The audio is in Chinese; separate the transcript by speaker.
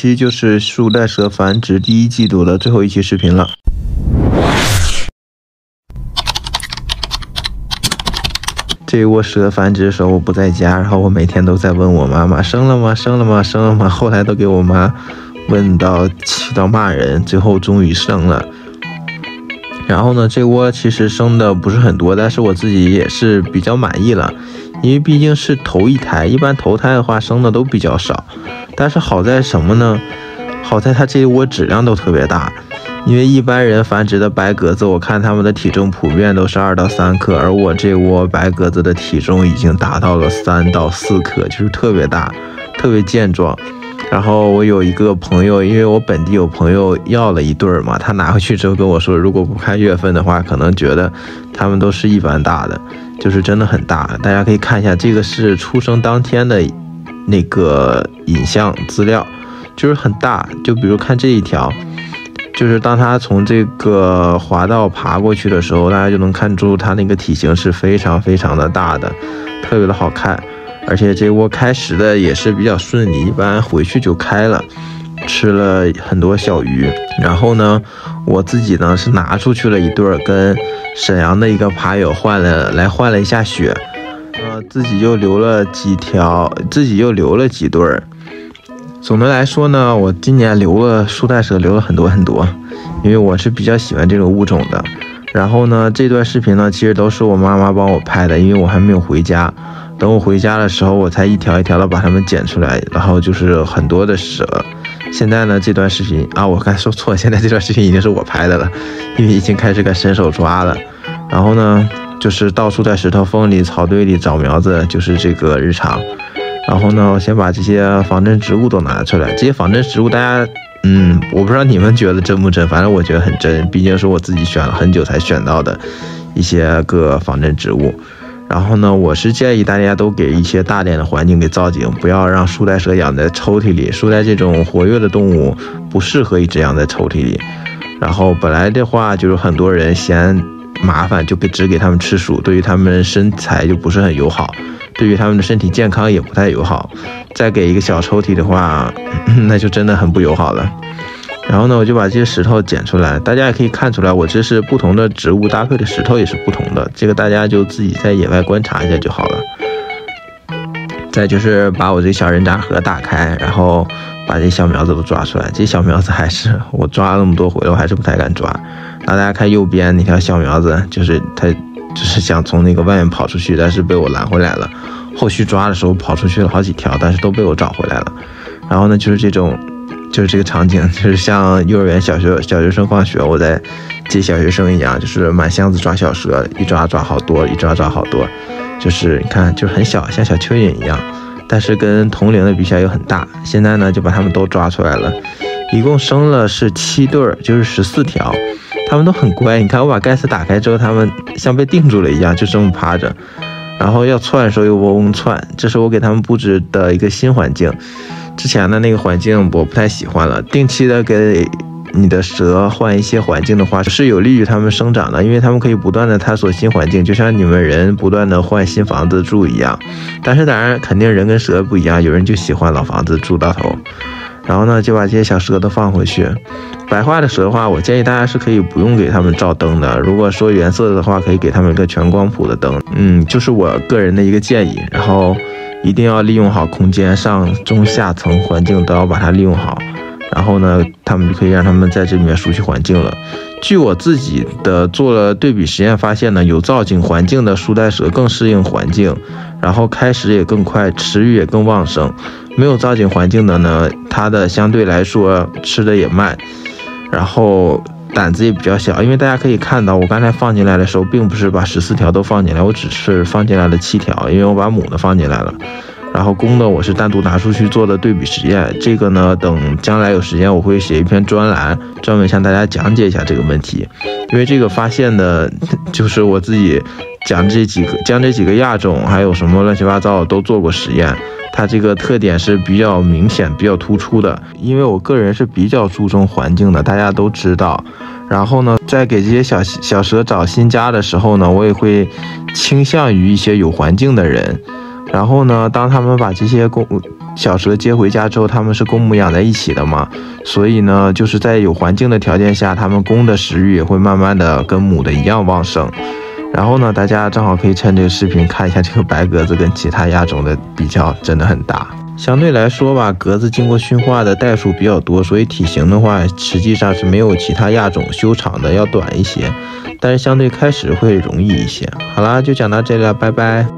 Speaker 1: 期就是树袋蛇繁殖第一季度的最后一期视频了。这窝蛇繁殖的时候我不在家，然后我每天都在问我妈妈生了吗？生了吗？生了吗？后来都给我妈问到气到骂人，最后终于生了。然后呢，这窝其实生的不是很多，但是我自己也是比较满意了，因为毕竟是头一胎，一般头胎的话生的都比较少。但是好在什么呢？好在它这一窝质量都特别大，因为一般人繁殖的白鸽子，我看它们的体重普遍都是二到三克，而我这窝白鸽子的体重已经达到了三到四克，就是特别大，特别健壮。然后我有一个朋友，因为我本地有朋友要了一对儿嘛，他拿回去之后跟我说，如果不看月份的话，可能觉得它们都是一般大的，就是真的很大。大家可以看一下，这个是出生当天的。那个影像资料就是很大，就比如看这一条，就是当它从这个滑道爬过去的时候，大家就能看出它那个体型是非常非常的大的，特别的好看。而且这窝开食的也是比较顺利，一般回去就开了，吃了很多小鱼。然后呢，我自己呢是拿出去了一对儿，跟沈阳的一个爬友换了来换了一下血。呃自己又留了几条，自己又留了几对儿。总的来说呢，我今年留了树袋蛇，留了很多很多，因为我是比较喜欢这个物种的。然后呢，这段视频呢，其实都是我妈妈帮我拍的，因为我还没有回家。等我回家的时候，我才一条一条的把它们剪出来。然后就是很多的蛇。现在呢，这段视频啊，我刚说错，现在这段视频已经是我拍的了，因为已经开始该伸手抓了。然后呢？就是到处在石头缝里、草堆里找苗子，就是这个日常。然后呢，我先把这些仿真植物都拿出来。这些仿真植物，大家，嗯，我不知道你们觉得真不真，反正我觉得很真，毕竟是我自己选了很久才选到的一些个仿真植物。然后呢，我是建议大家都给一些大点的环境给造景，不要让树袋蛇养在抽屉里。树袋这种活跃的动物不适合一直养在抽屉里。然后本来的话，就是很多人嫌。麻烦就给只给他们吃薯，对于他们身材就不是很友好，对于他们的身体健康也不太友好。再给一个小抽屉的话，那就真的很不友好了。然后呢，我就把这些石头捡出来，大家也可以看出来，我这是不同的植物搭配的石头也是不同的，这个大家就自己在野外观察一下就好了。再就是把我这小人渣盒打开，然后把这小苗子都抓出来。这小苗子还是我抓了那么多回了，我还是不太敢抓。然后大家看右边那条小苗子，就是它，就是想从那个外面跑出去，但是被我拦回来了。后续抓的时候跑出去了好几条，但是都被我找回来了。然后呢，就是这种，就是这个场景，就是像幼儿园小学小学生放学，我在接小学生一样，就是满箱子抓小蛇，一抓抓好多，一抓抓好多。就是你看，就是很小，像小蚯蚓一样，但是跟同龄的比起来又很大。现在呢，就把它们都抓出来了，一共生了是七对儿，就是十四条。他们都很乖，你看我把盖子打开之后，他们像被定住了一样，就这么趴着，然后要窜的时候又嗡嗡窜。这是我给他们布置的一个新环境，之前的那个环境我不太喜欢了。定期的给你的蛇换一些环境的话，是有利于它们生长的，因为它们可以不断的探索新环境，就像你们人不断的换新房子住一样。但是当然，肯定人跟蛇不一样，有人就喜欢老房子住到头。然后呢，就把这些小蛇都放回去。白化的蛇的话，我建议大家是可以不用给它们照灯的。如果说原色的话，可以给它们一个全光谱的灯。嗯，就是我个人的一个建议。然后一定要利用好空间，上中下层环境都要把它利用好。然后呢，他们就可以让他们在这里面熟悉环境了。据我自己的做了对比实验发现呢，有造景环境的树袋蛇更适应环境，然后开始也更快，食欲也更旺盛。没有造景环境的呢，它的相对来说吃的也慢。然后胆子也比较小，因为大家可以看到，我刚才放进来的时候，并不是把十四条都放进来，我只是放进来了七条，因为我把母的放进来了，然后公的我是单独拿出去做的对比实验。这个呢，等将来有时间，我会写一篇专栏，专门向大家讲解一下这个问题，因为这个发现的，就是我自己讲这几个，将这几个亚种，还有什么乱七八糟都做过实验。它这个特点是比较明显、比较突出的，因为我个人是比较注重环境的，大家都知道。然后呢，在给这些小小蛇找新家的时候呢，我也会倾向于一些有环境的人。然后呢，当他们把这些公小蛇接回家之后，它们是公母养在一起的嘛，所以呢，就是在有环境的条件下，它们公的食欲也会慢慢的跟母的一样旺盛。然后呢，大家正好可以趁这个视频看一下这个白鸽子跟其他亚种的比较，真的很大。相对来说吧，鸽子经过驯化的代数比较多，所以体型的话，实际上是没有其他亚种修长的要短一些，但是相对开始会容易一些。好啦，就讲到这里了，拜拜。